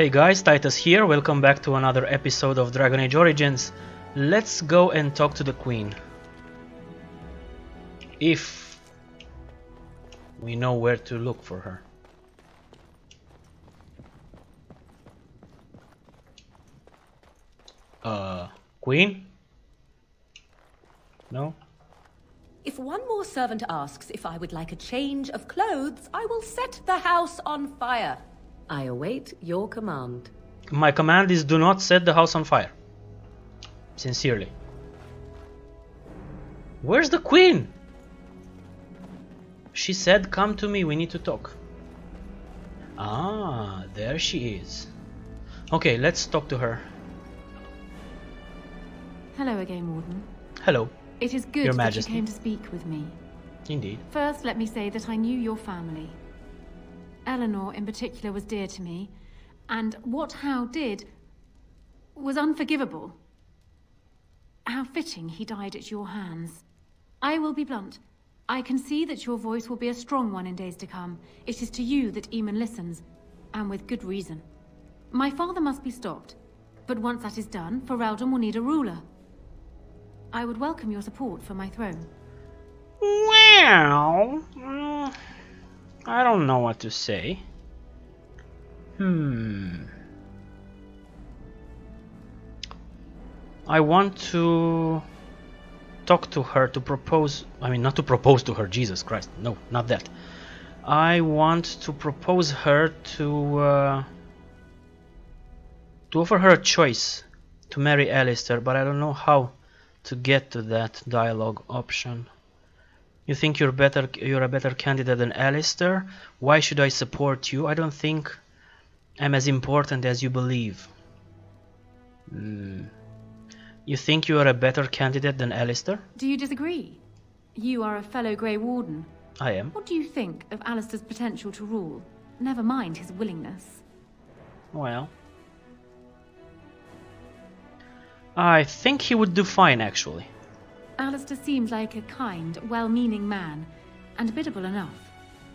Hey guys, Titus here, welcome back to another episode of Dragon Age Origins. Let's go and talk to the Queen. If we know where to look for her. Uh, Queen? No? If one more servant asks if I would like a change of clothes, I will set the house on fire. I await your command. My command is do not set the house on fire. Sincerely. Where's the queen? She said, come to me, we need to talk. Ah, there she is. Okay, let's talk to her. Hello again, Warden. Hello. It is good Your that Majesty. you came to speak with me. Indeed. First, let me say that I knew your family. Eleanor, in particular, was dear to me, and what Howe did was unforgivable. How fitting he died at your hands. I will be blunt. I can see that your voice will be a strong one in days to come. It is to you that Eamon listens, and with good reason. My father must be stopped, but once that is done, Ferelden will need a ruler. I would welcome your support for my throne. Well, mm, I don't know what to say. Hmm. I want to talk to her to propose. I mean, not to propose to her, Jesus Christ. No, not that. I want to propose her to. Uh, to offer her a choice to marry Alistair, but I don't know how to get to that dialogue option. You think you're better you're a better candidate than Alistair? Why should I support you? I don't think I'm as important as you believe. Hmm. You think you are a better candidate than Alistair? Do you disagree? You are a fellow Grey Warden. I am. What do you think of Alistair's potential to rule? Never mind his willingness. Well. I think he would do fine actually. Alistair seems like a kind, well-meaning man, and biddable enough.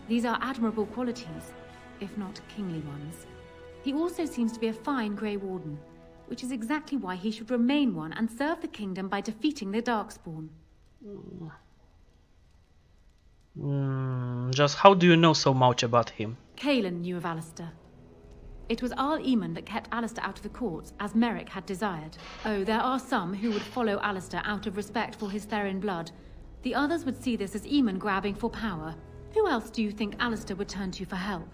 These are admirable qualities, if not kingly ones. He also seems to be a fine Grey Warden, which is exactly why he should remain one and serve the kingdom by defeating the Darkspawn. Hmm, just how do you know so much about him? Cailan knew of Alistair. It was Arl Eamon that kept Alistair out of the courts, as Maric had desired. Oh, there are some who would follow Alistair out of respect for his Theirin blood. The others would see this as Eamon grabbing for power. Who else do you think Alistair would turn to for help?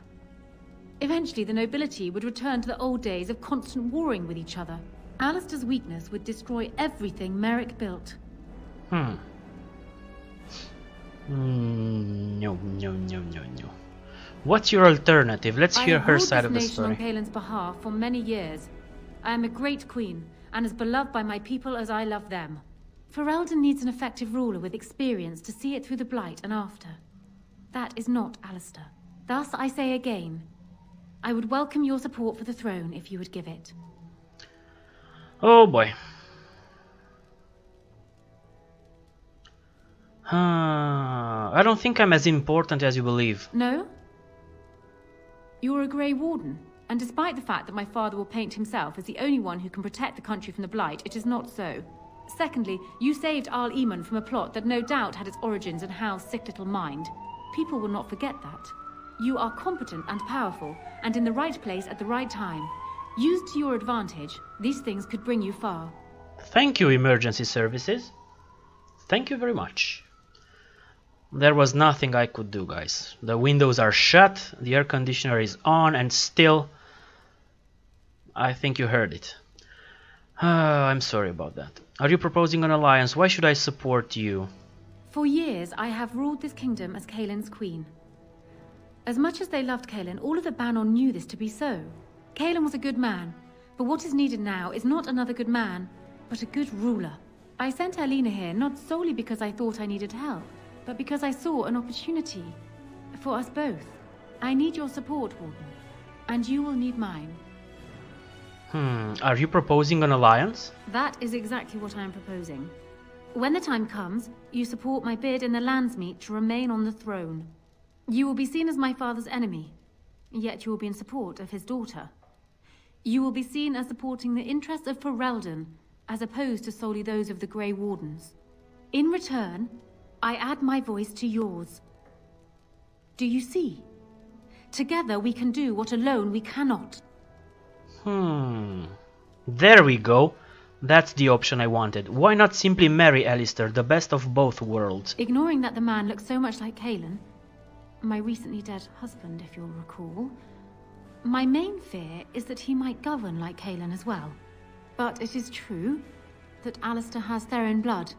Eventually, the nobility would return to the old days of constant warring with each other. Alistair's weakness would destroy everything Maric built. Hmm. Mm, no, no, no, no, no. What's your alternative? Let's hear her side of the story. nation story. on Cailan's behalf for many years. I am a great queen, and as beloved by my people as I love them. Ferelden needs an effective ruler with experience to see it through the Blight and after. That is not Alistair. Thus, I say again, I would welcome your support for the throne if you would give it. Oh boy. Uh, I don't think I'm as important as you believe. No? You're a Grey Warden, and despite the fact that my father will paint himself as the only one who can protect the country from the Blight, it is not so. Secondly, you saved Arl Eamon from a plot that no doubt had its origins in Howe's sick little mind. People will not forget that. You are competent and powerful, and in the right place at the right time. Used to your advantage, these things could bring you far. Thank you, emergency services. Thank you very much. There was nothing I could do, guys. The windows are shut, the air conditioner is on, and still. I think you heard it. Ah, I'm sorry about that. Are you proposing an alliance? Why should I support you? For years, I have ruled this kingdom as Cailan's queen. As much as they loved Cailan, all of the Bannorn knew this to be so. Kaelin was a good man, but what is needed now is not another good man, but a good ruler. I sent Erlina here not solely because I thought I needed help, but because I saw an opportunity. For us both. I need your support, Warden. And you will need mine. Hmm, are you proposing an alliance? That is exactly what I am proposing. When the time comes, you support my bid in the Landsmeet to remain on the throne. You will be seen as my father's enemy, yet you will be in support of his daughter. You will be seen as supporting the interests of Ferelden, as opposed to solely those of the Grey Wardens. In return, I add my voice to yours. Do you see? Together we can do what alone we cannot. Hmm. There we go. That's the option I wanted. Why not simply marry Alistair, the best of both worlds? Ignoring that the man looks so much like Cailan, my recently dead husband, if you'll recall, my main fear is that he might govern like Cailan as well. But it is true that Alistair has Theirin blood.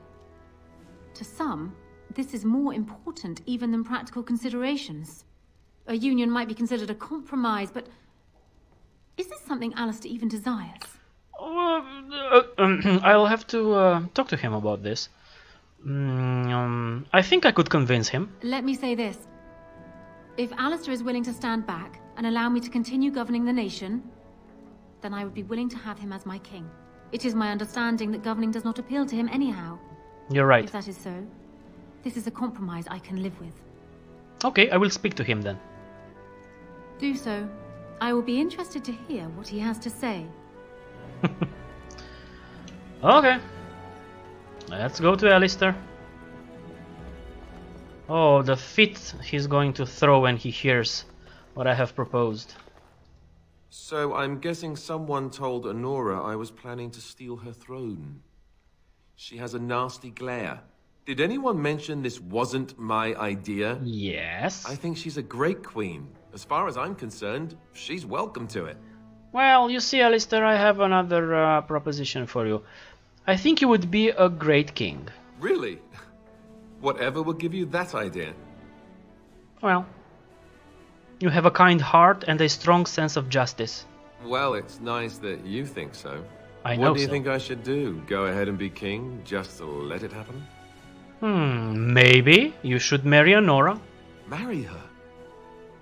To some, this is more important even than practical considerations. A union might be considered a compromise, but is this something Alistair even desires? Uh, uh, um, I'll have to uh, talk to him about this. Mm, um, I think I could convince him. Let me say this. If Alistair is willing to stand back and allow me to continue governing the nation, then I would be willing to have him as my king. It is my understanding that governing does not appeal to him anyhow. You're right. If that is so, this is a compromise I can live with. Okay, I will speak to him then. Do so. I will be interested to hear what he has to say. Okay. Let's go to Alistair. Oh, the fit he's going to throw when he hears what I have proposed. So I'm guessing someone told Anora I was planning to steal her throne. She has a nasty glare. Did anyone mention this wasn't my idea? Yes. I think she's a great queen. As far as I'm concerned, she's welcome to it. Well, you see, Alistair, I have another uh, proposition for you. I think you would be a great king. Really? Whatever will give you that idea? Well, you have a kind heart and a strong sense of justice. Well, it's nice that you think so. I what know do you so. think I should do? Go ahead and be king, just let it happen? Hmm, maybe you should marry Anora. Marry her?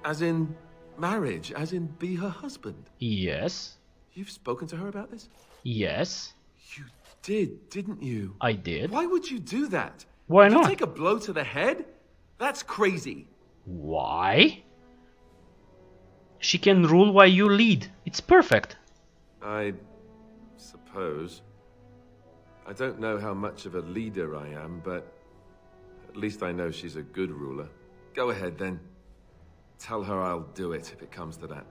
As in marriage, as in be her husband? Yes, You've spoken to her about this? yes, You did, didn't you? I did. Why would you do that? Why not? take a blow to the head? That's crazy. Why? She can rule while you lead. It's perfect. I suppose. I don't know how much of a leader I am, but at least I know she's a good ruler. Go ahead then. Tell her I'll do it if it comes to that.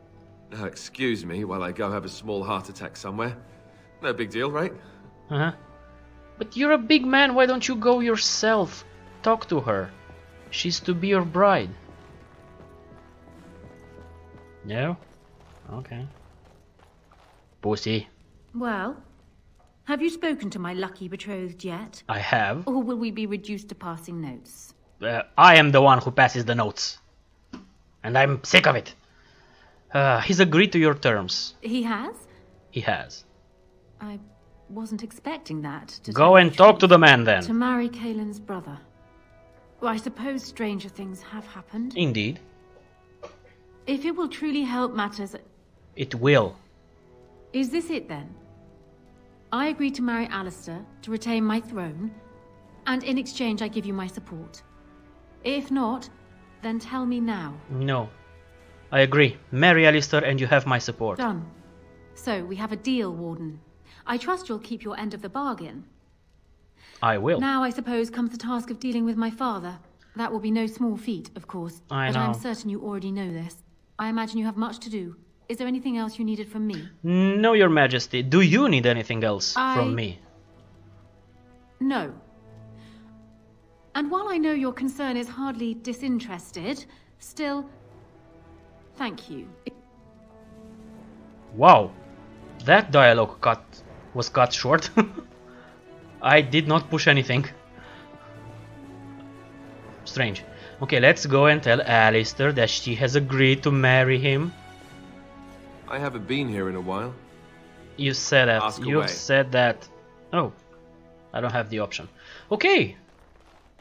Now, excuse me while I go have a small heart attack somewhere. No big deal, right? Uh-huh. But you're a big man, why don't you go yourself? Talk to her. She's to be your bride. No? Okay. Pussy. Well, have you spoken to my lucky betrothed yet? I have. Or will we be reduced to passing notes? Uh, I am the one who passes the notes. And I'm sick of it. Uh, he's agreed to your terms. He has? He has. I wasn't expecting that. To Go and talk to the man then. To marry Cailan's brother. Well, I suppose stranger things have happened. Indeed. If it will truly help matters, It will. is this it then? I agree to marry Alistair to retain my throne, and in exchange I give you my support. If not, then tell me now. No. I agree. Marry Alistair and you have my support. Done. So we have a deal, Warden. I trust you'll keep your end of the bargain. I will. Now, I suppose, comes the task of dealing with my father. That will be no small feat, of course. I but I'm certain you already know this. I imagine you have much to do. Is there anything else you needed from me? No, Your Majesty. Do you need anything else I- from me? No. And while I know your concern is hardly disinterested, still, thank you. Wow. That dialogue cut was cut short. I did not push anything. Strange. Okay, let's go and tell Alistair that she has agreed to marry him. I haven't been here in a while. You said that. Ask away. said that. Oh, I don't have the option. Okay,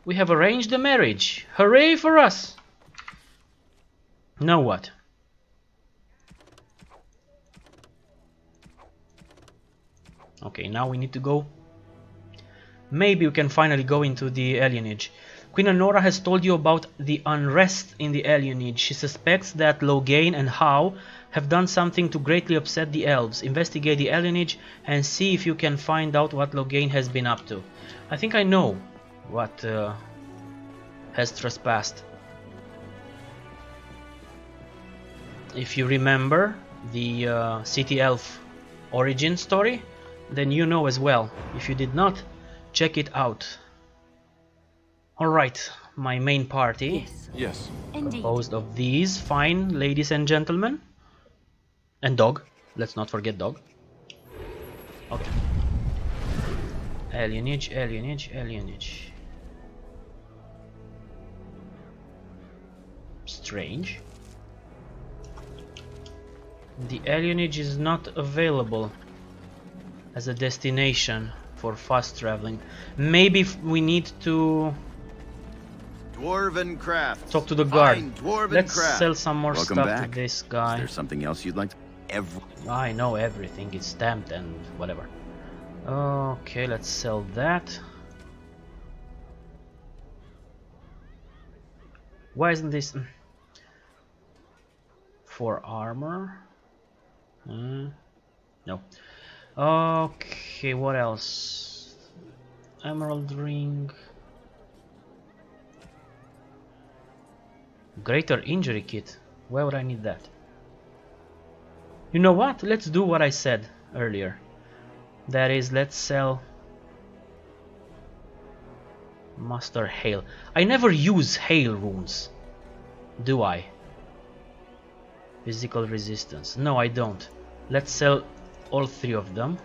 we have arranged the marriage. Hooray for us! Now what? Okay, now we need to go. Maybe we can finally go into the alienage. Queen Anora has told you about the unrest in the alienage. She suspects that Loghain and Howe have done something to greatly upset the elves. Investigate the alienage and see if you can find out what Loghain has been up to. I think I know what uh, has trespassed. If you remember the uh, city elf origin story, then you know as well. If you did not, check it out. Alright, my main party, Yes. Yes. Indeed. composed of these fine ladies and gentlemen. And dog. Let's not forget dog. Okay. Alienage, alienage, alienage. Strange. The alienage is not available as a destination for fast traveling. Maybe f- we need to Dwarven craft. talk to the guard. Let's craft. sell some more Welcome stuff back. to this Is guy. there something else you'd like to... Every... I know everything. It's stamped and whatever. Okay, let's sell that. Why isn't this for armor? Hmm, no. Okay, what else? Emerald ring. Greater injury kit. Why would I need that? You know what? Let's do what I said earlier. That is, let's sell Master Hale. I never use Hale runes, do I? Physical resistance. No, I don't. Let's sell all three of them.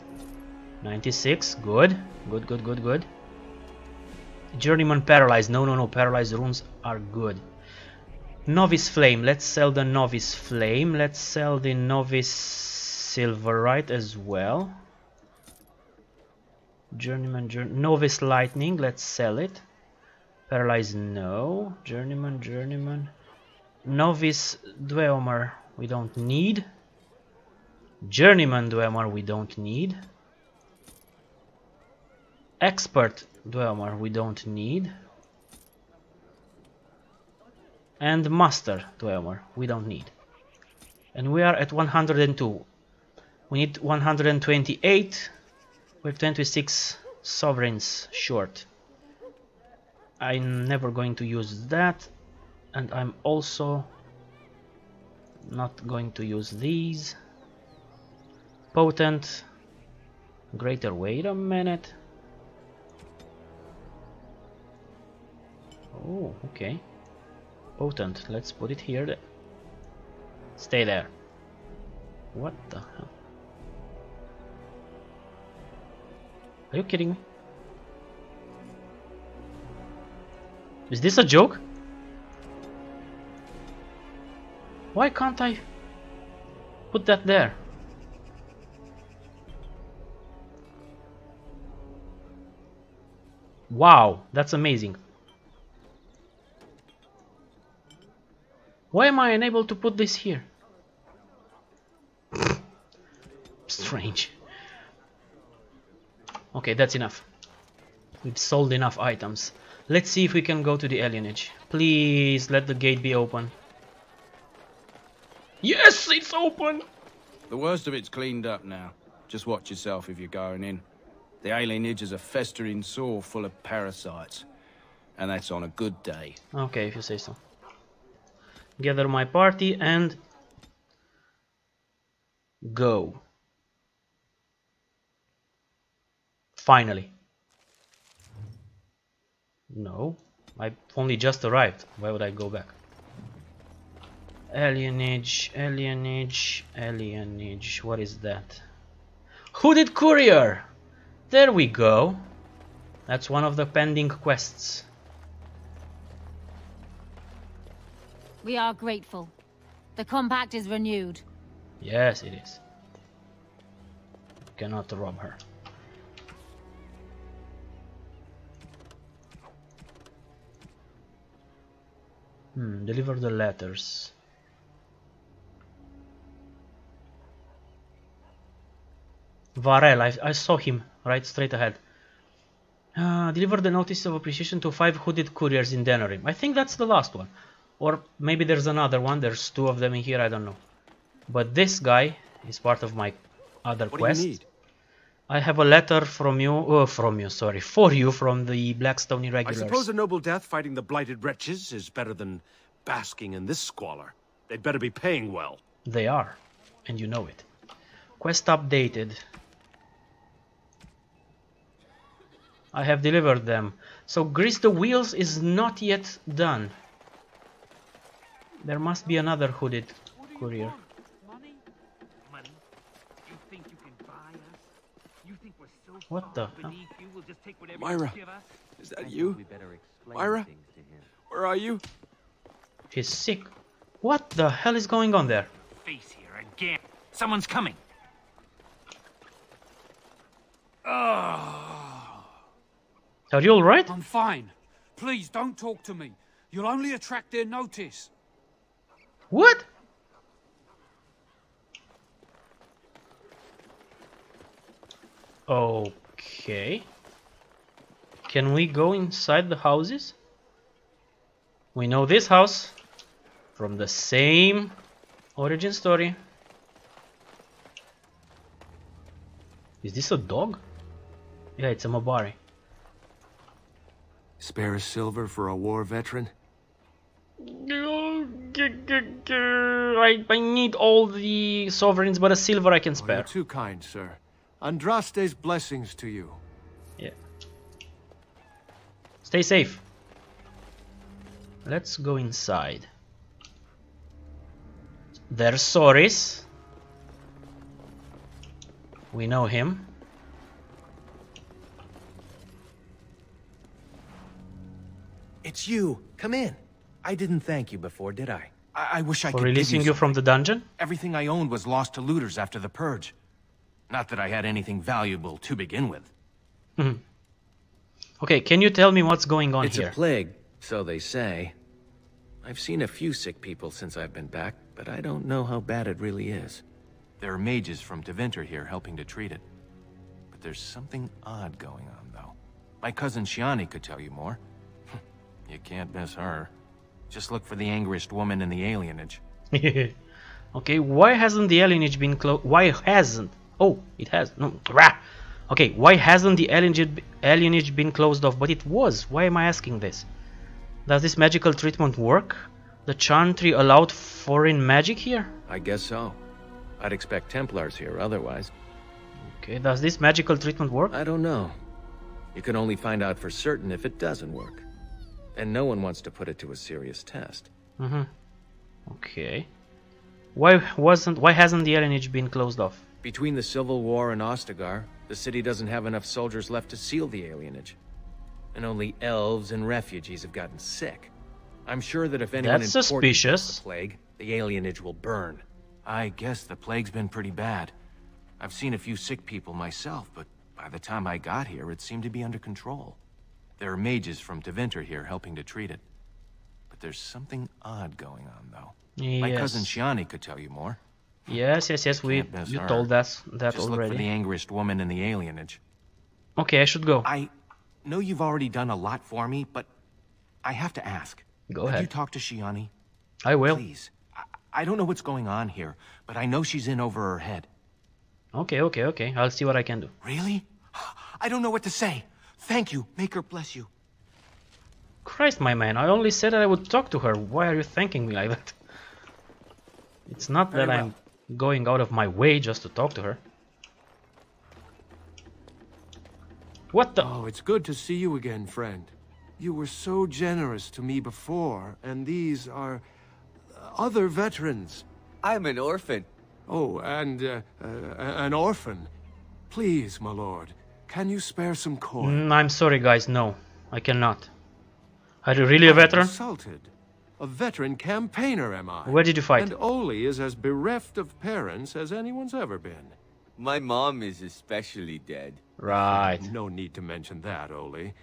96, good. Good, good, good, good. Journeyman Paralyzed. No, no, no. Paralyzed runes are good. Novice Flame. Let's sell the Novice Flame. Let's sell the Novice Silverite as well. Journeyman, jour Novice Lightning. Let's sell it. Paralyze, no. Journeyman, Journeyman. Novice Dweomer, we don't need. Journeyman Dweomer, we don't need. Expert Dweomer, we don't need. And Master Dweomer, we don't need. And we are at 102. We need 128. We're 26 sovereigns short. I'm never going to use that. And I'm also not going to use these. Potent. Greater, wait a minute. Oh, okay. Potent, let's put it here. then. Stay there. What the hell? Are you kidding me? Is this a joke? Why can't I put that there? Wow, that's amazing. Why am I unable to put this here? Strange. Okay, that's enough. We've sold enough items. Let's see if we can go to the alienage. Please let the gate be open. Yes, it's open! The worst of it's cleaned up now. Just watch yourself if you're going in. The alienage is a festering sore full of parasites. And that's on a good day. Okay, if you say so. Gather my party and go. Finally. No, I only just arrived. Why would I go back? Alienage, alienage, alienage. What is that? Hooded courier! There we go. That's one of the pending quests. We are grateful. The compact is renewed. Yes, it is. Cannot rob her. Hmm, deliver the letters. Varel, I, I saw him right straight ahead. Uh, deliver the notice of appreciation to five hooded couriers in Denerim. I think that's the last one. Or maybe there's another one. There's two of them in here. I don't know. But this guy is part of my other What quest. do you need? I have a letter from you, uh, from you, sorry, for you from the Blackstone I Irregulars. suppose a noble death fighting the blighted wretches is better than basking in this squalor. They'd better be paying well. They are, and you know it. Quest updated. I have delivered them. So Grease the Wheels is not yet done. There must be another hooded courier. Money? Money? You you can buy us? You think we're so What the hell? we'll just take whatever Myra. you give us? Is that you? Myra? Where are you? He's sick. What the hell is going on there? Face here again. Someone's coming. Are you alright? I'm fine. Please don't talk to me. You'll only attract their notice. What? Okay. Can we go inside the houses? We know this house from the same origin story. Is this a dog? Yeah, it's a Mabari. Spare a silver for a war veteran? I, I need all the sovereigns, but a silver I can Oh, spare. you're too kind, sir. Andraste's blessings to you. Yeah. Stay safe. Let's go inside. There's Soris. We know him. It's you. Come in. I didn't thank you before, did I? I, I wish I For could give releasing you, you from the dungeon? Everything I owned was lost to looters after the purge. Not that I had anything valuable to begin with. Hmm. Okay, can you tell me what's going on it's here? a plague, so they say. I've seen a few sick people since I've been back, but I don't know how bad it really is. There are mages from Tevinter here helping to treat it. But there's something odd going on, though. My cousin Shianni could tell you more. you can't miss her. Just look for the angriest woman in the alienage. okay, why hasn't the alienage been closed? Why hasn't? Oh, it has. No, rah. Okay, why hasn't the alienage, alienage been closed off? But it was. Why am I asking this? Does this magical treatment work? The Chantry allowed foreign magic here? I guess so. I'd expect Templars here otherwise. Okay, does this magical treatment work? I don't know. You can only find out for certain if it doesn't work. And no one wants to put it to a serious test. Mm-hmm. Okay. Why wasn't? Why hasn't the alienage been closed off? Between the Civil War and Ostagar, the city doesn't have enough soldiers left to seal the alienage. And only elves and refugees have gotten sick. I'm sure that if anyone That's suspicious. the plague, the alienage will burn. I guess the plague's been pretty bad. I've seen a few sick people myself, but by the time I got here, it seemed to be under control. There are mages from Tevinter here helping to treat it. But there's something odd going on, though. Yes. My cousin Shianni could tell you more. Yes, yes, yes. We you her. told us that Just look for the angriest woman in the alienage. Okay, I should go. I know you've already done a lot for me, but I have to ask. Go you ahead. talked to Shianni? I will. Please. I, I don't know what's going on here, but I know she's in over her head. Okay, okay, okay. I'll see what I can do. Really? I don't know what to say. Thank you. Make her bless you. Christ, my man, I only said that I would talk to her. Why are you thanking me like that? It's not that Very I'm going out of my way just to talk to her. What the? Oh, it's good to see you again, friend. You were so generous to me before, and these are other veterans. I'm an orphan. Oh, and uh, uh, an orphan. Please, my lord, can you spare some coin? Mm, I'm sorry, guys. No, I cannot. Are you really a I'm veteran? Insulted. A veteran campaigner, am I? Where did you fight? And Oli is as bereft of parents as anyone's ever been. My mom is especially dead. Right. No need to mention that, Oli.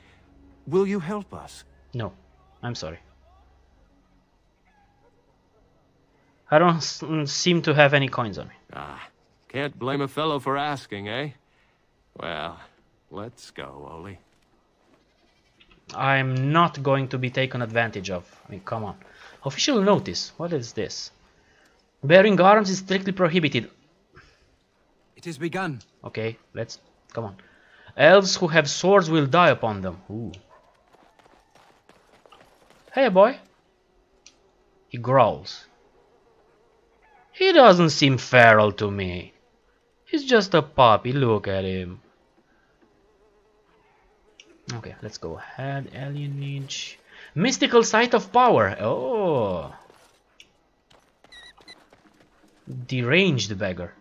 Will you help us? No, I'm sorry. I don't s- mm, seem to have any coins on me. Ah, can't blame a fellow for asking, eh? Well, let's go, Oli. I'm not going to be taken advantage of. I mean, come on. Official notice. What is this? Bearing arms is strictly prohibited. It is begun. Okay, let's come on. Elves who have swords will die upon them. Ooh. Hey, boy. He growls. He doesn't seem feral to me. He's just a puppy. Look at him. Okay, let's go ahead. Alienage. Mystical Site of Power. Oh. Deranged beggar.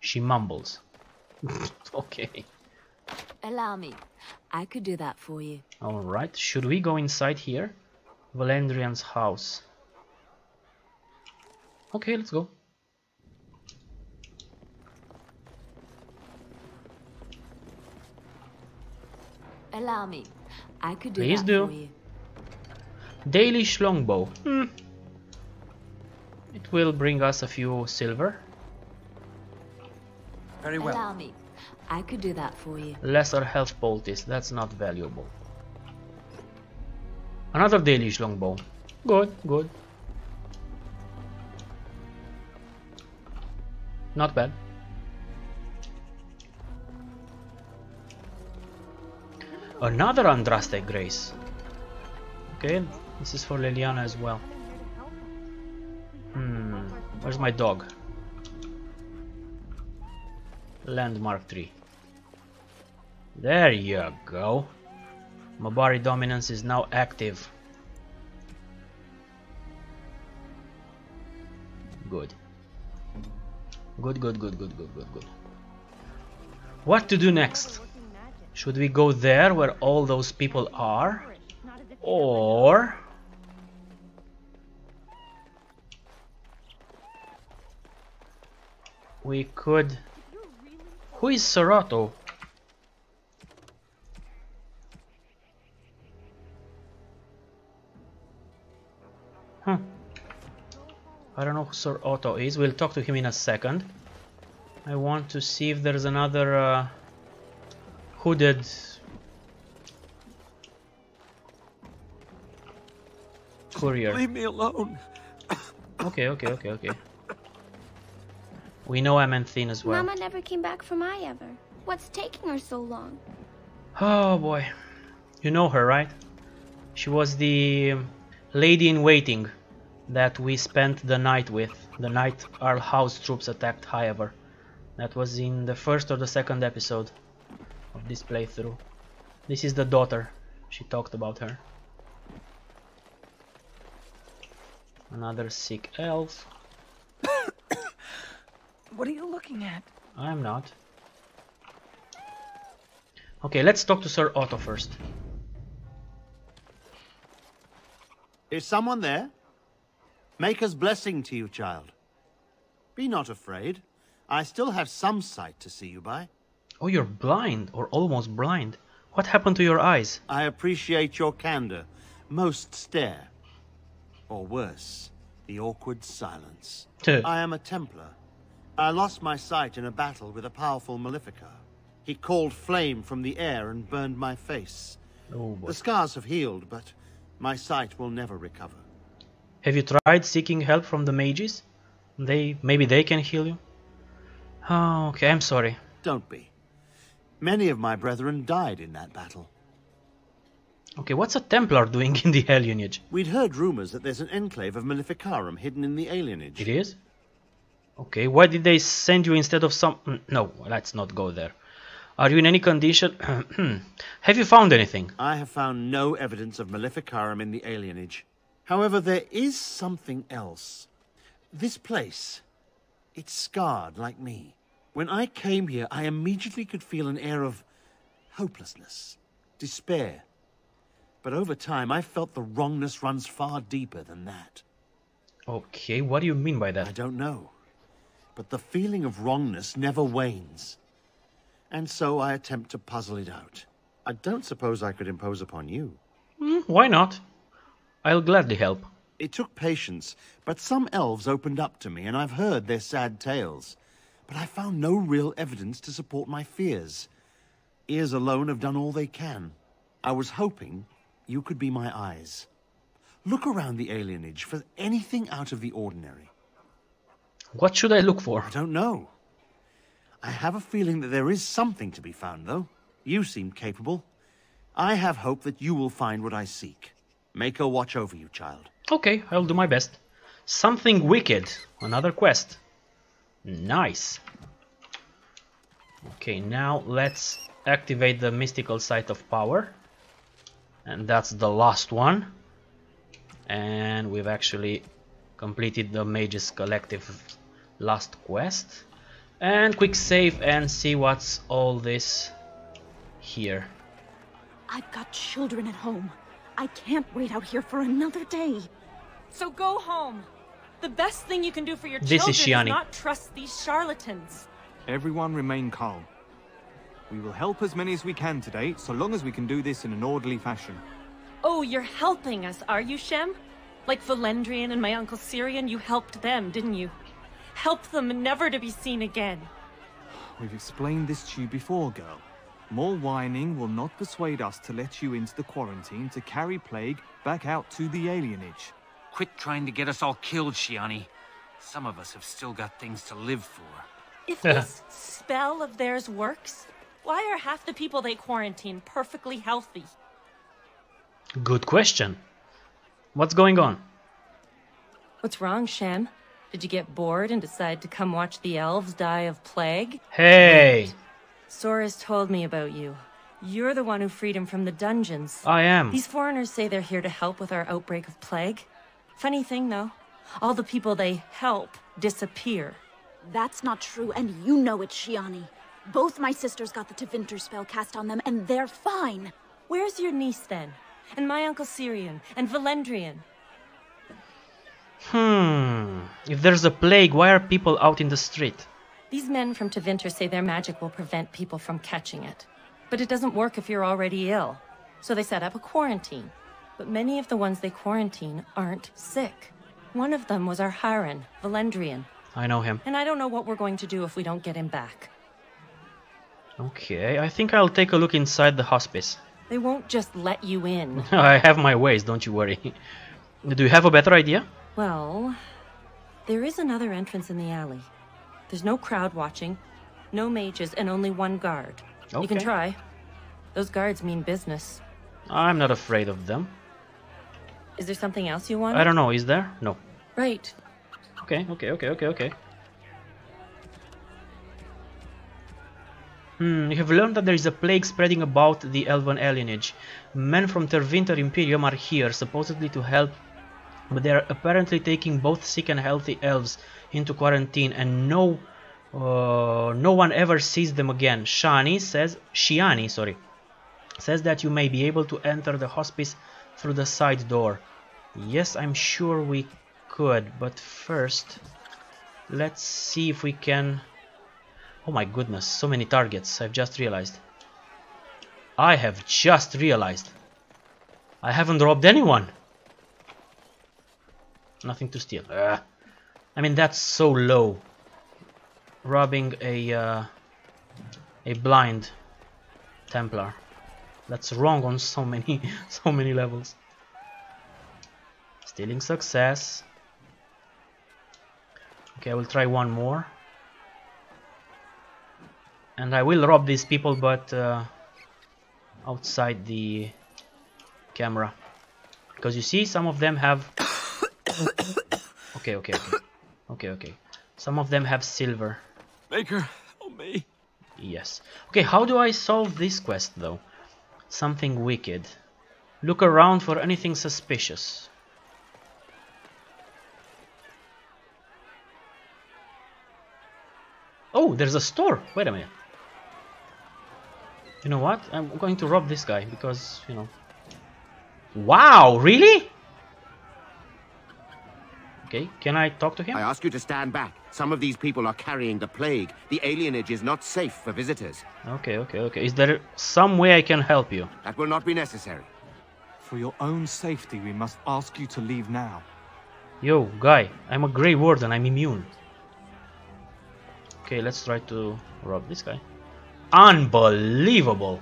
She mumbles. okay. Allow me. I could do that for you. Alright, should we go inside here? Valendrian's house. Okay, let's go. Allow me. I could do Please that do. for you. Dalish longbow. Hmm. It will bring us a few silver. Very well. Allow me. I could do that for you. Lesser health poultice. That's not valuable. Another Dalish longbow. Good, good. Not bad. Another Andraste Grace. Okay, this is for Leliana as well. Hmm, where's my dog? Landmark tree. There you go. Mabari dominance is now active. Good. Good, good, good, good, good, good, good. What to do next? Should we go there where all those people are? Or... We could... Who is Serato? Huh. I don't know who Sir Otto is. We'll talk to him in a second. I want to see if there's another uh, hooded courier. Leave me alone. Okay, okay, okay, okay. We know Amanthin as well. Mama never came back from Highever. What's taking her so long? Oh boy. You know her, right? She was the lady in waiting that we spent the night with. The night our house troops attacked Highever. That was in the first or the second episode of this playthrough. This is the daughter. She talked about her. Another sick elf. What are you looking at? I'm not. Okay, let's talk to Sir Otto first. Is someone there? Maker's blessing to you, child. Be not afraid. I still have some sight to see you by. Oh, you're blind, or almost blind. What happened to your eyes? I appreciate your candor. Most stare. Or worse, the awkward silence. I am a Templar. I lost my sight in a battle with a powerful Maleficar. He called flame from the air and burned my face. Oh. The scars have healed, but my sight will never recover. Have you tried seeking help from the mages? They maybe they can heal you. Oh, okay. I'm sorry. Don't be. Many of my brethren died in that battle. Okay, what's a Templar doing in the alienage? We'd heard rumors that there's an enclave of Maleficarum hidden in the alienage. It is? Okay, why did they send you instead of some... mm, No, let's not go there. Are you in any condition... Have you found anything? I have found no evidence of Maleficarum in the alienage. However, there is something else. This place, it's scarred like me. When I came here, I immediately could feel an air of hopelessness, despair. But over time, I felt the wrongness runs far deeper than that. Okay, what do you mean by that? I don't know. But the feeling of wrongness never wanes. And so I attempt to puzzle it out. I don't suppose I could impose upon you. Mm, why not? I'll gladly help. It took patience, but some elves opened up to me, and I've heard their sad tales. But I found no real evidence to support my fears. Ears alone have done all they can. I was hoping you could be my eyes. Look around the alienage for anything out of the ordinary. What should I look for? I don't know. I have a feeling that there is something to be found, though. You seem capable. I have hope that you will find what I seek. Make Mako watch over you, child. Okay, I'll do my best. Something wicked. Another quest. Nice. Okay, now let's activate the mystical site of power. And that's the last one. And we've actually completed the Mages Collective last quest. And quick save and see what's all this here. I've got children at home. I can't wait out here for another day. So go home. The best thing you can do for your This is children Shianni. not trust these charlatans. Everyone remain calm. We will help as many as we can today, so long as we can do this in an orderly fashion. Oh, you're helping us, are you, Shem? Like Valendrian and my uncle Cyrion, you helped them, didn't you? Help them never to be seen again. We've explained this to you before, girl. More whining will not persuade us to let you into the quarantine to carry plague back out to the alienage. Quit trying to get us all killed, Shianni. Some of us have still got things to live for. If this spell of theirs works, why are half the people they quarantine perfectly healthy? Good question. What's going on? What's wrong, Shem? Did you get bored and decide to come watch the elves die of plague? Hey! Soris told me about you. You're the one who freed him from the dungeons. I am. These foreigners say they're here to help with our outbreak of plague. Funny thing, though. All the people they help disappear. That's not true, and you know it, Shianni. Both my sisters got the Tevinter spell cast on them, and they're fine. Where's your niece, then? And my uncle Cyrion? And Valendrian? Hmm. If there's a plague, why are people out in the street? These men from Tevinter say their magic will prevent people from catching it. But it doesn't work if you're already ill. So they set up a quarantine. But many of the ones they quarantine aren't sick. One of them was our Hahren, Valendrian. I know him. And I don't know what we're going to do if we don't get him back. Okay, I think I'll take a look inside the hospice. They won't just let you in. I have my ways, don't you worry. Do you have a better idea? Well, there is another entrance in the alley. There's no crowd watching, no mages, and only one guard. You can try. Those guards mean business. I'm not afraid of them. Is there something else you want? I don't know, is there? No. Right. Okay, okay, okay, okay, okay. Hmm, you have learned that there is a plague spreading about the Elven alienage. Men from Tevinter Imperium are here, supposedly to help, but they are apparently taking both sick and healthy elves into quarantine, and no, uh, no one ever sees them again. Shani says, Shianni, sorry, says that you may be able to enter the hospice through the side door. Yes, I'm sure we could, but first, let's see if we can... Oh my goodness, so many targets, I've just realized. I have just realized. I haven't robbed anyone. Nothing to steal. I mean, that's so low. Robbing a, uh, a blind Templar. That's wrong on so many, so many levels. Stealing success. Okay, I will try one more. And I will rob these people, but uh, outside the camera. Because you see, some of them have... okay, okay, okay. Okay, okay. Some of them have silver. Maker, help me. Yes. Okay, how do I solve this quest though? Something wicked. Look around for anything suspicious. Oh, there's a store. Wait a minute. You know what? I'm going to rob this guy because, you know. Wow, really? Okay, can I talk to him? I ask you to stand back. Some of these people are carrying the plague. The alienage is not safe for visitors. Okay, okay, okay. Is there some way I can help you? That will not be necessary. For your own safety, we must ask you to leave now. Yo, guy, I'm a Grey Warden, and I'm immune. Okay, let's try to rob this guy. Unbelievable!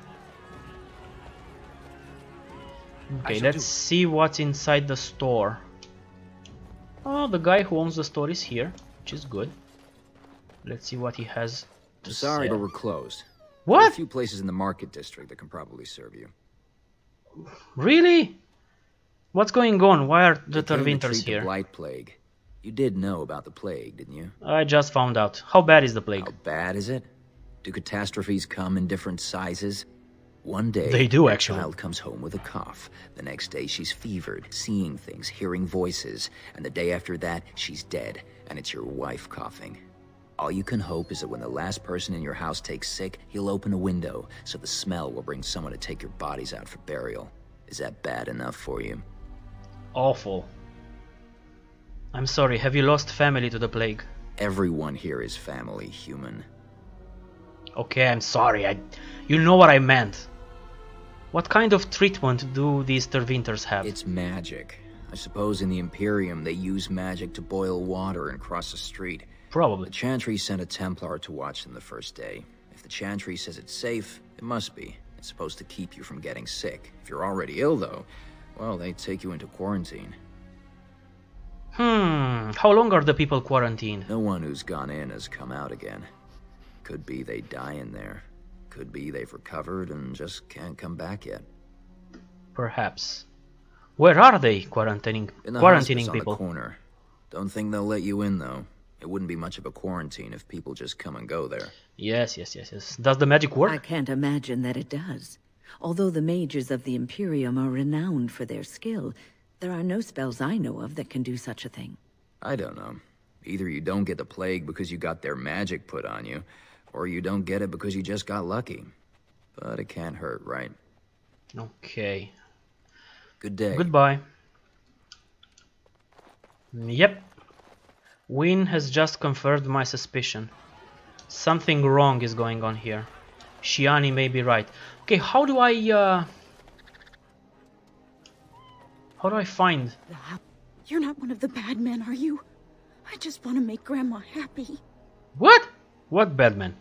Okay, let's do. see what's inside the store. Oh, the guy who owns the store is here. Which is good. Let's see what he has to Sorry, say. but we're closed. What? A few places in the market district that can probably serve you. Really? What's going on? Why are the They came to Tevinters treat the here? blight plague. You did know about the plague, didn't you? I just found out. How bad is the plague? How bad is it? Do catastrophes come in different sizes? One day, They do, actually. child comes home with a cough. The next day, she's fevered, seeing things, hearing voices. And the day after that, she's dead, and it's your wife coughing. All you can hope is that when the last person in your house takes sick, he'll open a window, so the smell will bring someone to take your bodies out for burial. Is that bad enough for you? Awful. I'm sorry, have you lost family to the plague? Everyone here is family, human. Okay, I'm sorry. I, you know what I meant. What kind of treatment do these Tevinters have? It's magic. I suppose in the Imperium they use magic to boil water and cross a street. Probably. The Chantry sent a Templar to watch them the first day. If the Chantry says it's safe, it must be. It's supposed to keep you from getting sick. If you're already ill, though, well, they take you into quarantine. Hmm, how long are the people quarantined? No one who's gone in has come out again. Could be they die in there. Could be they've recovered and just can't come back yet. Perhaps. Where are they quarantining In the hospice quarantining on people? the corner. Don't think they'll let you in, though. It wouldn't be much of a quarantine if people just come and go there. Yes, yes, yes, yes. Does the magic work? I can't imagine that it does. Although the mages of the Imperium are renowned for their skill, there are no spells I know of that can do such a thing. I don't know. Either you don't get the plague because you got their magic put on you, or you don't get it because you just got lucky. But it can't hurt, right? Okay. Good day. Goodbye. Yep. Wynne has just confirmed my suspicion. Something wrong is going on here. Shianni may be right. Okay, how do I, uh... How do I find... You're not one of the bad men, are you? I just want to make Grandma happy. What? What Badman?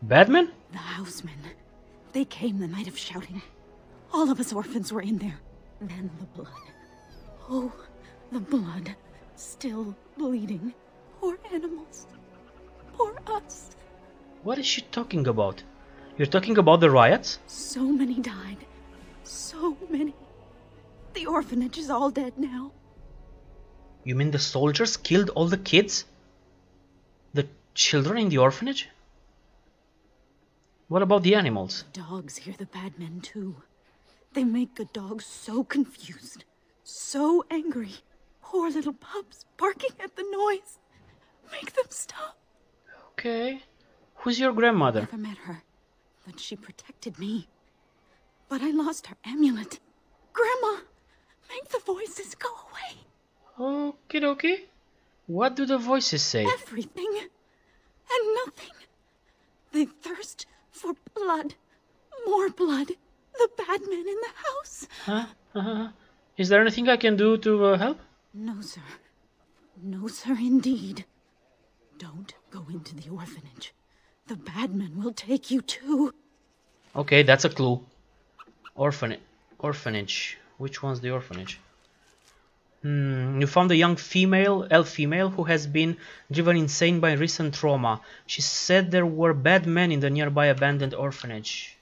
Badman? The housemen. They came the night of shouting. All of us orphans were in there. Then the blood. Oh, the blood. Still bleeding. Poor animals. Poor us. What is she talking about? You're talking about the riots? So many died. So many. The orphanage is all dead now. You mean the soldiers killed all the kids? The children in the orphanage? What about the animals? Dogs hear the bad men too. They make the dogs so confused, so angry. Poor little pups barking at the noise. Make them stop. Okay. Who's your grandmother? I Never met her, but she protected me. But I lost her amulet. Grandma, make the voices go away. Okie dokie. What do the voices say? Everything and nothing. They thirst for blood. More blood. The bad men in the house. Huh? Uh, is there anything I can do to uh, help? No, sir. No, sir, indeed. Don't go into the orphanage. The bad men will take you too. Okay, that's a clue. Orphan orphanage. Which one's the orphanage? Hmm, you found a young female, elf female, who has been driven insane by recent trauma. She said there were bad men in the nearby abandoned orphanage.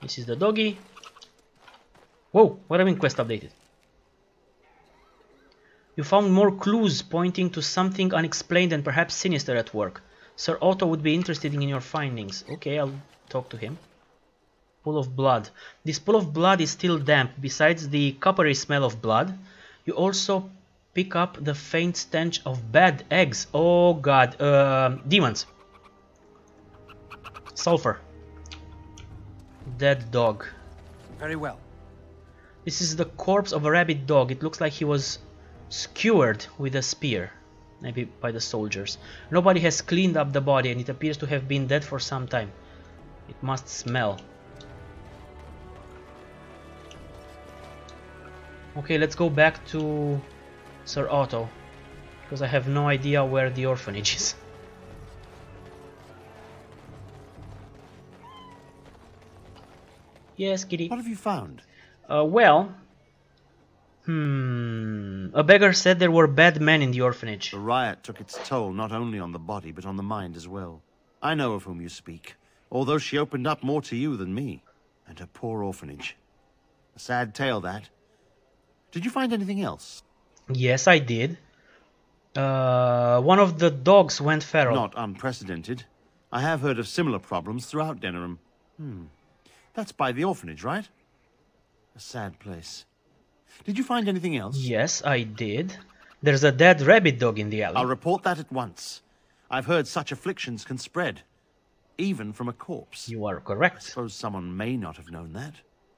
This is the doggy. Whoa, what I mean quest updated? You found more clues pointing to something unexplained and perhaps sinister at work. Sir Otto would be interested in your findings. Okay, I'll talk to him. Pool of blood. This pool of blood is still damp. Besides the coppery smell of blood, you also pick up the faint stench of bad eggs. Oh god, uh, demons. Sulfur. Dead dog. Very well. This is the corpse of a rabid dog. It looks like he was skewered with a spear. Maybe by the soldiers. Nobody has cleaned up the body and it appears to have been dead for some time. It must smell. Okay, let's go back to Sir Otto. Because I have no idea where the orphanage is. Yes, kitty. What have you found? Uh, well, Hmm. A beggar said there were bad men in the orphanage. The riot took its toll not only on the body, but on the mind as well. I know of whom you speak, although she opened up more to you than me. And her poor orphanage. A sad tale, that. Did you find anything else? Yes, I did. Uh, one of the dogs went feral. Not unprecedented. I have heard of similar problems throughout Denerim. Hmm. That's by the orphanage, right? A sad place. Did you find anything else? Yes, I did. There's a dead rabbit dog in the alley. I'll report that at once. I've heard such afflictions can spread, even from a corpse. You are correct. I suppose someone may not have known that.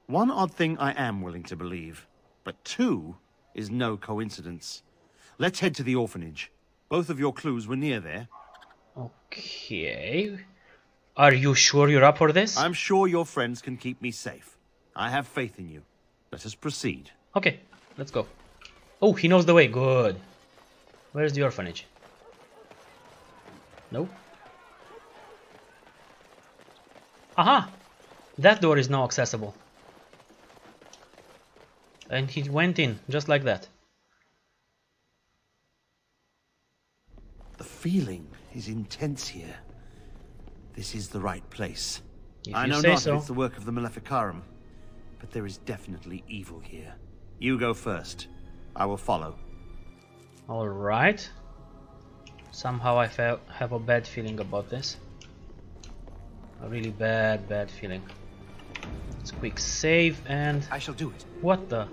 One odd thing I am willing to believe, but two is no coincidence. Let's head to the orphanage. Both of your clues were near there. Okay. Are you sure you're up for this? I'm sure your friends can keep me safe. I have faith in you. Let us proceed. Okay, let's go. Oh, he knows the way. Good. Where's the orphanage? Nope. Aha! That door is now accessible. And he went in, just like that. The feeling is intense here. This is the right place. If I know not so. if it's the work of the Maleficarum, but there is definitely evil here. You go first. I will follow. Alright. Somehow I have a bad feeling about this. A really bad, bad feeling. Let's quick save and... I shall do it. What the?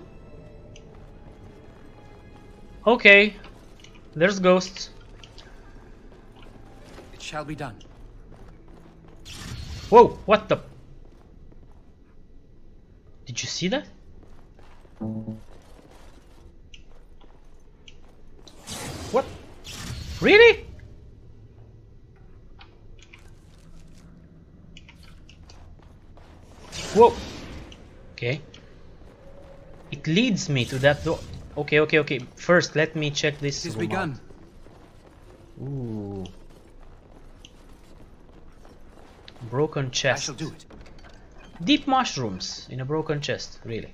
Okay. There's ghosts. It shall be done. Whoa, what the? Did you see that? What? Really? Whoa. Okay. It leads me to that door. Okay, okay, okay. First, let me check this. It has begun. out. Ooh. Broken chest. I shall do it. Deep mushrooms in a broken chest, really.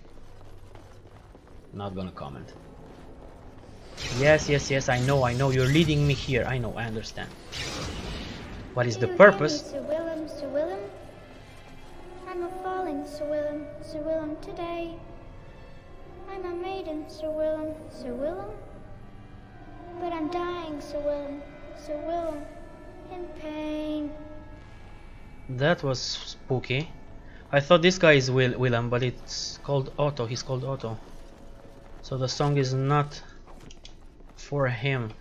Not gonna comment. Yes, yes, yes, I know, I know, you're leading me here. I know, I understand. What is the purpose? Sir Willem today. I'm a maiden, Sir Willem, Sir Willem. But I'm dying, Sir Willem, Sir Willem, in pain. That was spooky. I thought this guy is Will Willem, but it's called Otto. He's called Otto. So the song is not for him.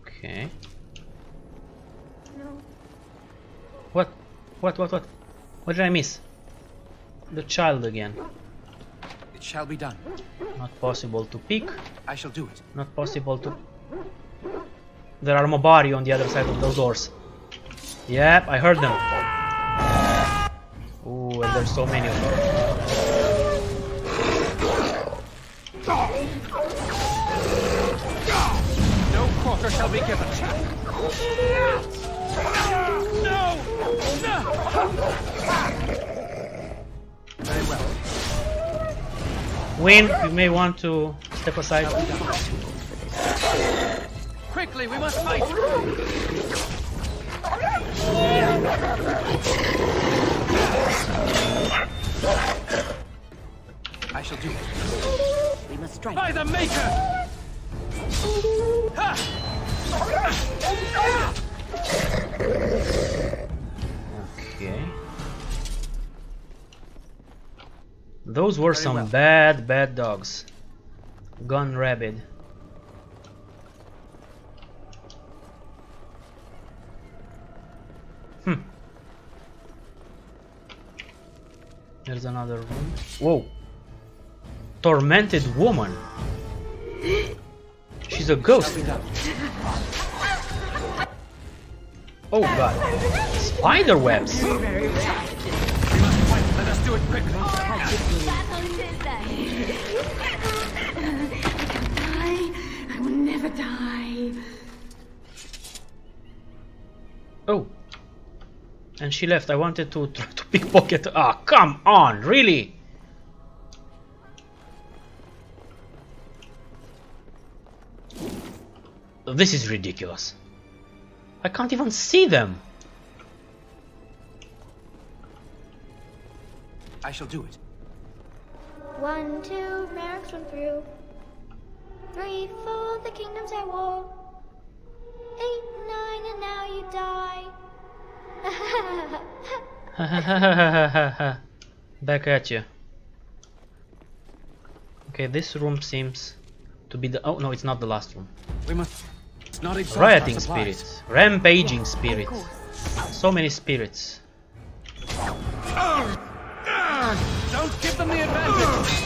Okay. No. What? What? What? What? What did I miss? The child again. It shall be done. Not possible to pick. I shall do it. Not possible to. There are Mabari on the other side of those doors. Yep, I heard them. Ooh, and there's so many of them. No quarter shall be given. No! Very well. Wynne, you may want to step aside. Quickly, we must fight! I shall do it. We must strike. By the Maker! Okay. Those were some bad, bad dogs. Gun rabid. Hmm. There's another room. Whoa. Tormented woman. She's a ghost. Oh god. Spider webs. Let us do it quickly. I will never die. Oh. And she left. I wanted to try to pickpocket. Ah, come on, really? This is ridiculous. I can't even see them. I shall do it. One, two, Maric swim through. Three, four, the kingdoms at war. Eight, nine, and now you die. Back at you. Okay, this room seems to be the. Oh no, it's not the last room. We must not exhaust our Rioting supplies. spirits, rampaging spirits, so many spirits. Don't give them the advantage!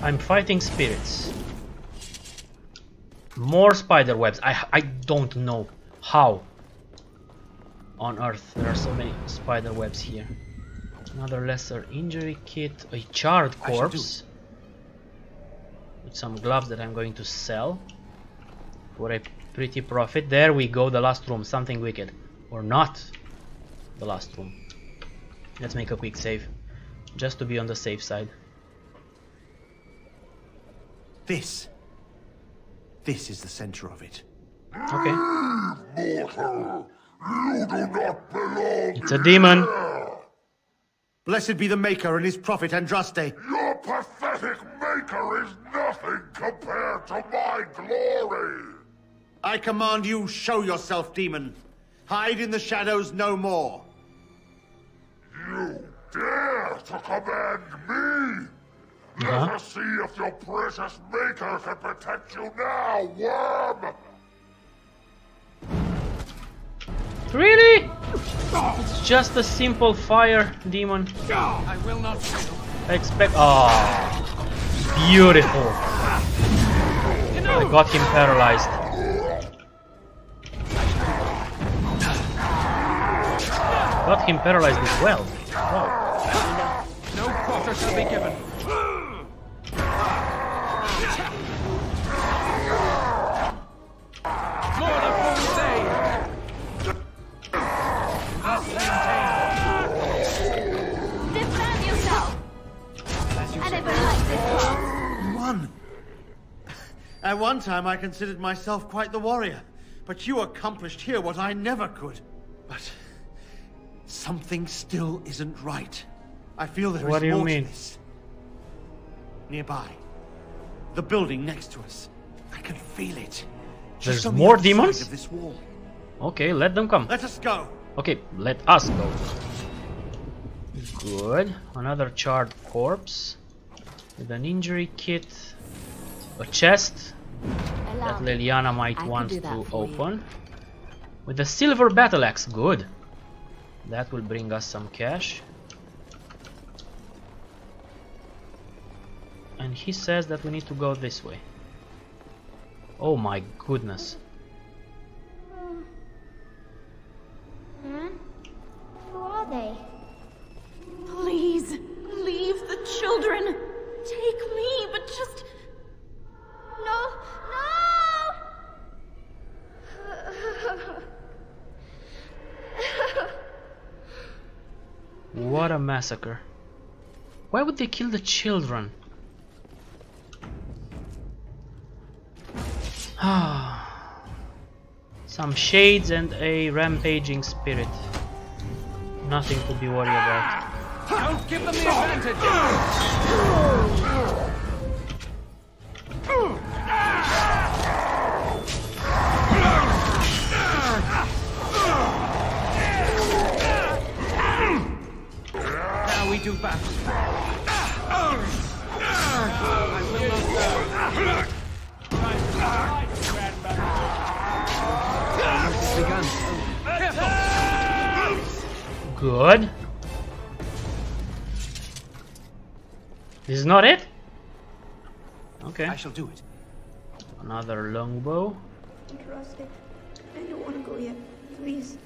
I'm fighting spirits. More spider webs. I I don't know how on earth there are so many spider webs here. Another lesser injury kit, a charred I shall do corpse with some gloves that I'm going to sell for a pretty profit. There we go, the last room, something wicked. Or not the last room. Let's make a quick save, just to be on the safe side. This. This is the center of it. Okay. Mortal, you do not belong It's a demon. Blessed be the Maker and his prophet Andraste. Your pathetic maker is nothing compared to my glory. I command you, show yourself, demon. Hide in the shadows no more. You dare to command me? Let Uh-huh. us see if your precious maker can protect you now, worm! Really? It's just a simple fire demon. I will not I expect. Oh, beautiful. I got him paralyzed. Got him paralyzed as well. Wow. No quarter shall be At one time, I considered myself quite the warrior, but you accomplished here what I never could. But something still isn't right. I feel there is What you more mean? to this. Nearby, the building next to us. I can feel it. There's the more other demons? Of this wall. Okay, let them come. Let us go. Okay, let us go. Good. Another charred corpse. With an injury kit. A chest Allow that. Leliana might I want to for you. open. With a silver battle axe. Good. That will bring us some cash. And he says that we need to go this way. Oh my goodness. Huh? Who are they? Please, leave the children. Take me, but just. No, no! What a massacre. Why would they kill the children? Some shades and a rampaging spirit. Nothing to be worried about. Don't give them the advantage! Now we do battle. Good. This is not it? Okay. I shall do it. Another longbow. Interesting. I don't want to go yet. Please.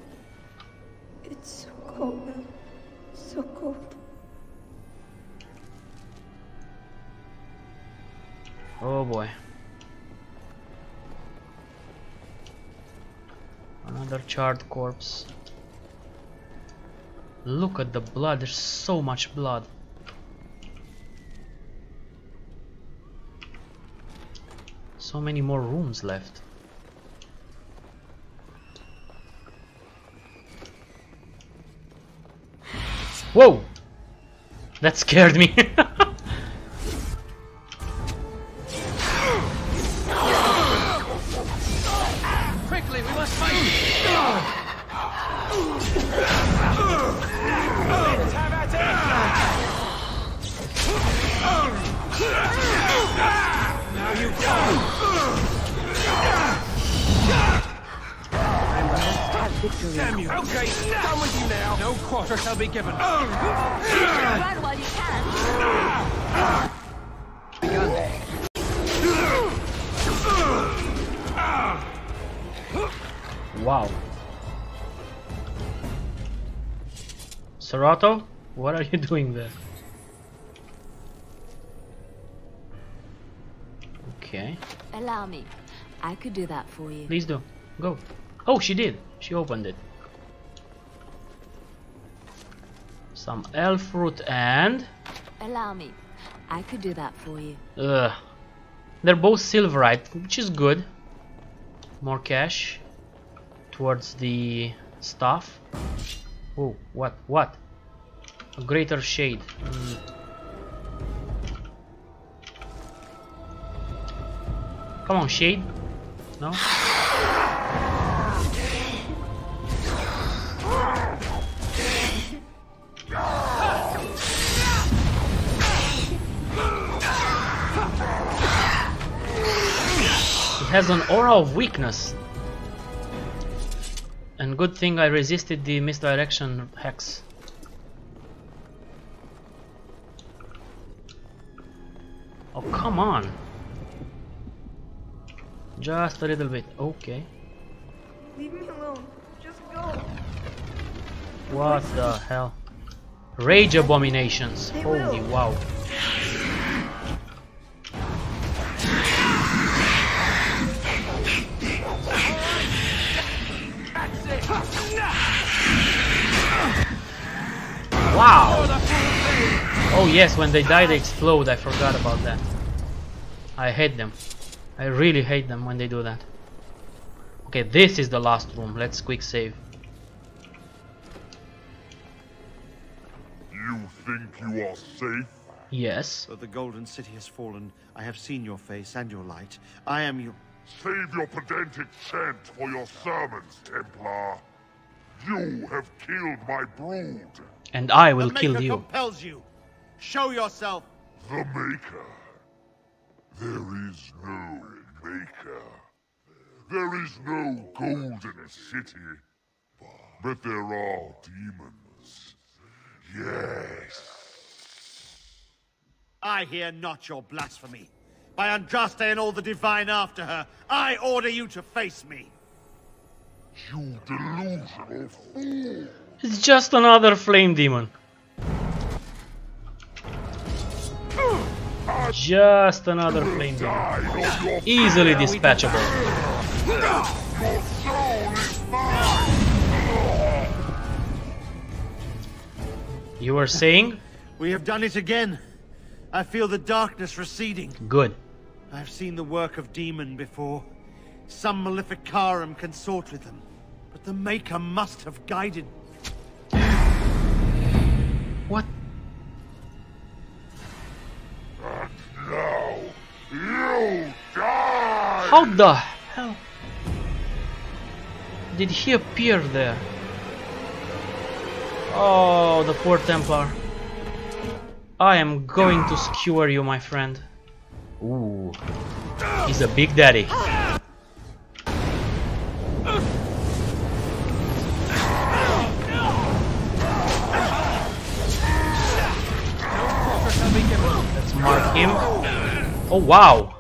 It's so cold now. So cold. Oh boy. Another charred corpse. Look at the blood, there's so much blood. So many more rooms left. Whoa! That scared me. Quickly, we must fight! Let's have at it! Now you! Okay, done with you now! No quarter shall be given! Run while you can. wow. Sir Otto, what are you doing there? Okay, Allow me. I could do that for you. please do. Go. Oh, she did. She opened it. Some elf fruit and... Allow me. I could do that for you. Ugh. They're both silverite, which is good. More cash towards the stuff. Oh, what? What? A greater shade. Mm. Come on, shade. No? Has an aura of weakness. And good thing I resisted the misdirection hex. Oh, come on. Just a little bit. Okay. Leave me alone. Just go. What the hell? Rage abominations. They Holy will. wow. Wow! Oh yes, when they die they explode. I forgot about that. I hate them. I really hate them when they do that. Okay, this is the last room. Let's quick save. You think you are safe? Yes. Though the Golden City has fallen, I have seen your face and your light. I am your... Save your pedantic chant for your sermons, Templar. You have killed my brood. And I will the kill Maker you. compels you. Show yourself. The Maker. There is no Maker. There is no Golden City. But there are demons. Yes. I hear not your blasphemy. By Andraste and all the divine after her, I order you to face me. You delusional fool. It's just another flame demon. Just another flame demon. Easily dispatchable. You were saying? We have done it again. I feel the darkness receding. Good. I've seen the work of demon before. Some Maleficarum consort with them. But the Maker must have guided. What? Now, you die! How the hell did he appear there? Oh, the poor Templar. I am going to skewer you, my friend. Ooh, he's a big daddy. Ah! Him. Oh wow!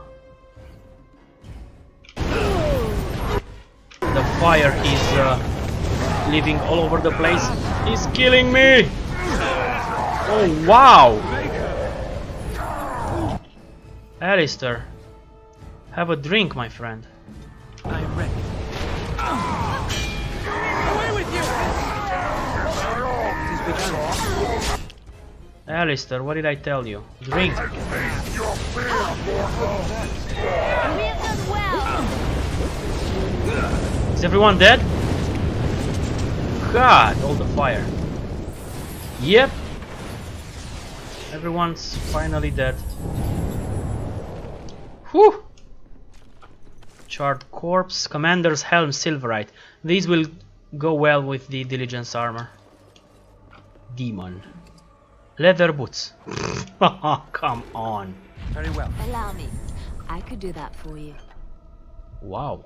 The fire is uh, living all over the place. He's killing me! Oh, wow! Alistair, have a drink, my friend. I'm ready. Alistair, what did I tell you? Drink. Is everyone dead? God, all the fire. Yep. Everyone's finally dead. Whew! Charred corpse, commander's helm, silverite. These will go well with the diligence armor. Demon. Leather boots. Come on. Very well. Allow me. I could do that for you. Wow.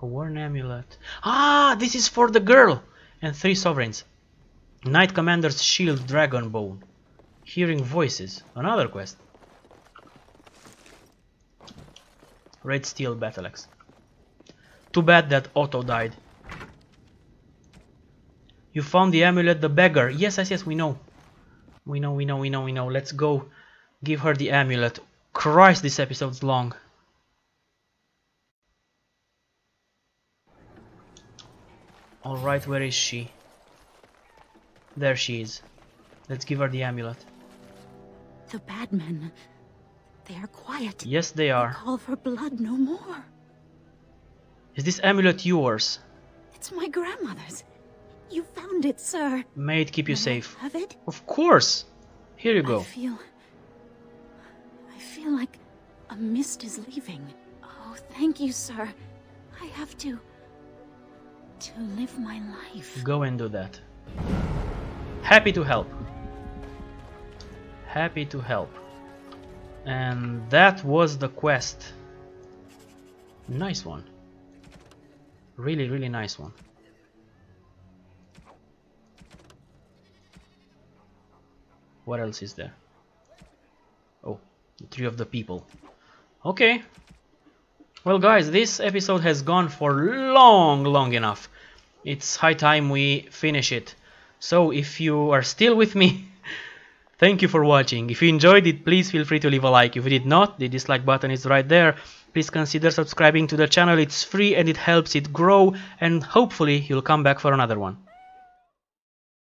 A worn amulet. Ah, this is for the girl! And three sovereigns. Knight Commander's shield, dragon bone. Hearing voices. Another quest. Red steel battle axe. Too bad that Otto died. You found the amulet, the beggar. Yes, yes, yes, we know. We know, we know, we know, we know. Let's go give her the amulet. Christ, this episode's long. Alright, where is she? There she is. Let's give her the amulet. The bad men. They are quiet. Yes, they are. Call for blood no more. Is this amulet yours? It's my grandmother's. You found it, sir. May it keep you safe. Have it? Of course. Here you go. I feel. I feel like a mist is leaving. Oh, thank you, sir. I have to. to live my life. Go and do that. Happy to help. Happy to help. And that was the quest. Nice one. Really, really nice one. What else is there? Oh, the Tree of the People. Okay. Well guys, this episode has gone for long, long enough. It's high time we finish it. So if you are still with me, thank you for watching. If you enjoyed it, please feel free to leave a like. If you did not, the dislike button is right there. Please consider subscribing to the channel. It's free and it helps it grow and hopefully you'll come back for another one.